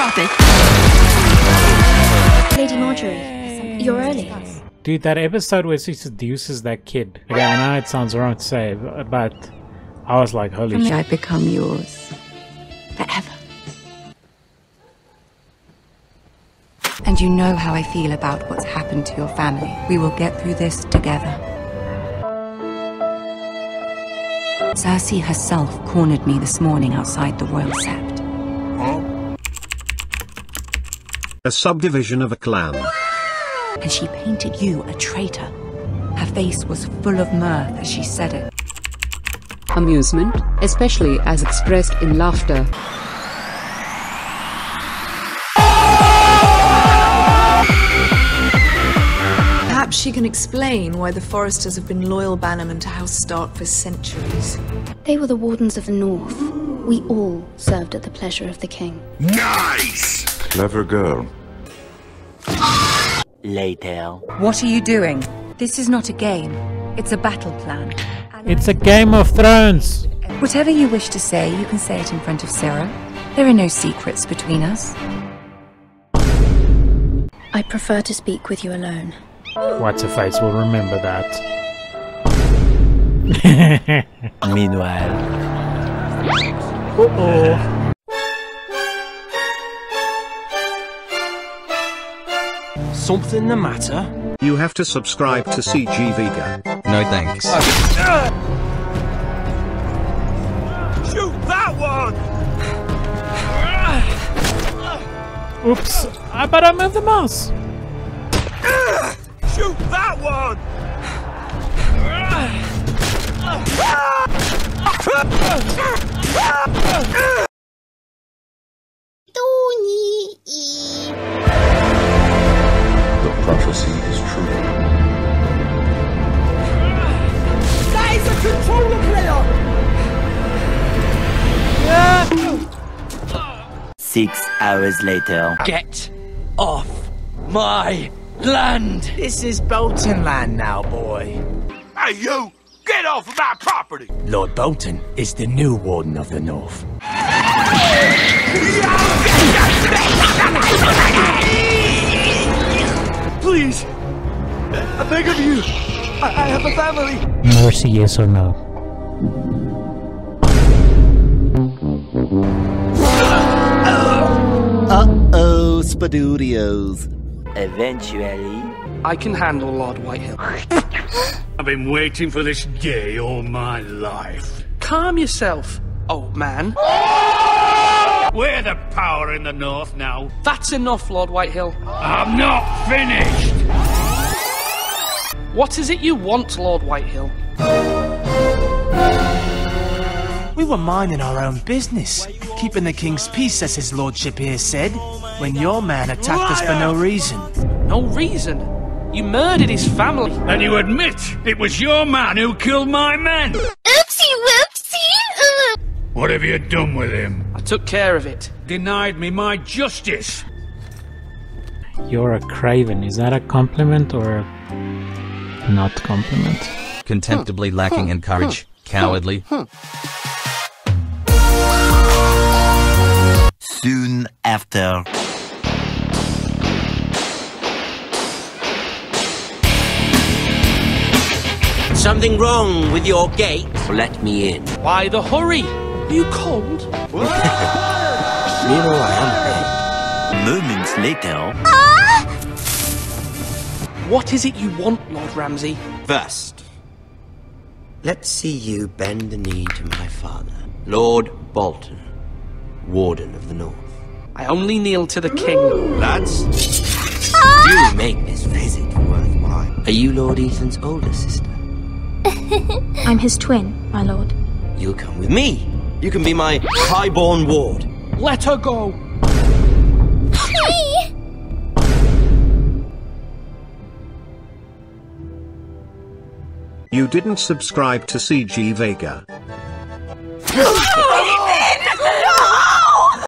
Drop it. Lady Margaery, you're early. Dude, that episode where she seduces that kid. Okay, I know it sounds wrong to say, but I was like, holy And shit. I become yours forever. And you know how I feel about what's happened to your family. We will get through this together. Cersei herself cornered me this morning outside the royal sept. A subdivision of a clan. And she painted you a traitor. Her face was full of mirth as she said it. Amusement, especially as expressed in laughter. Perhaps she can explain why the Forresters have been loyal bannermen to House Stark for centuries. They were the Wardens of the North. We all served at the pleasure of the king. Nice! Clever girl. Later. What are you doing? This is not a game. It's a battle plan. It's a Game of Thrones! Whatever you wish to say, you can say it in front of Sarah. There are no secrets between us. I prefer to speak with you alone. What's her face will remember that. Meanwhile. Uh-oh. Something the matter? You have to subscribe to CG Vega. No thanks. Shoot that one! Oops. I better move the mouse. Shoot that one! The Six hours later. Get off my land! This is Bolton land now, boy. Hey, you! Get off of my property! Lord Bolton is the new Warden of the North. Please! I beg of you! I, I have a family! Mercy, yes or no? Uh-oh, Spadudios. Eventually. I can handle Lord Whitehill. I've been waiting for this day all my life. Calm yourself, old man. We're the power in the north now. That's enough, Lord Whitehill. I'm not finished! What is it you want, Lord Whitehill? We were minding our own business, keeping the king's peace, as his lordship here said, when your man attacked us for no reason. No reason. You murdered his family. And you admit it was your man who killed my men! Oopsie whoopsie! What have you done with him? I took care of it. Denied me my justice! You're a craven. Is that a compliment or a not compliment? Contemptibly lacking in courage. Cowardly. Soon after. Something wrong with your gate? Let me in. Why the hurry? Are you cold? Nero, I am ready. Moments later. Ah! What is it you want, Lord Ramsay? First, let's see you bend the knee to my father, Lord Bolton, Warden of the North. I only kneel to the king. Lads, do make this visit worthwhile. Are you Lord Ethan's older sister? I'm his twin, my lord. You'll come with me. You can be my highborn ward. Let her go. You didn't subscribe to CG Vega.